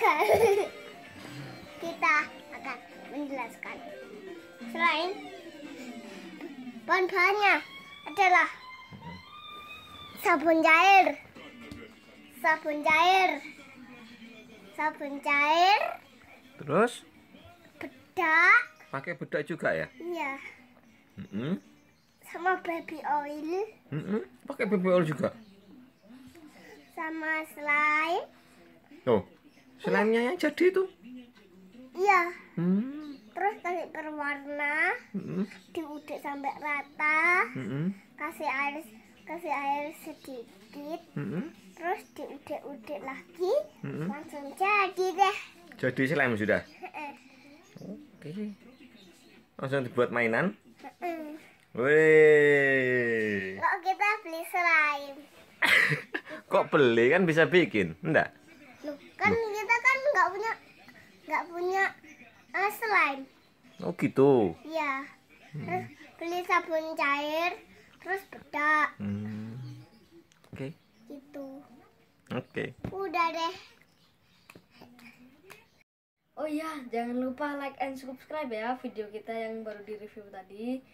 kita akan menjelaskan. Selain bahan-bahannya adalah sabun cair, sabun cair, sabun cair, Terus bedak, pakai bedak juga ya? iya, Mm-mm. sama baby oil, Mm-mm. Pakai baby oil juga. sama slime, Oh, selainnya yang jadi itu. iya. Hmm. Terus kasih berwarna, Mm-mm. diudek sampai rata, Mm-mm. kasih air kasih air sedikit, Mm-mm. terus diudek-udek lagi, Mm-mm. langsung jadi deh. Jadi slime sudah. Oke. Langsung dibuat mainan. Wih. Kalau kita beli slime, Kok beli kan bisa bikin? Enggak. Loh, kan kan nggak punya nggak punya eh, slime, Oh gitu. iya. Terus beli sabun cair, terus bedak Hmm. Oke. gitu. Oke. Udah deh. Oh iya, jangan lupa like and subscribe ya video kita yang baru di review tadi.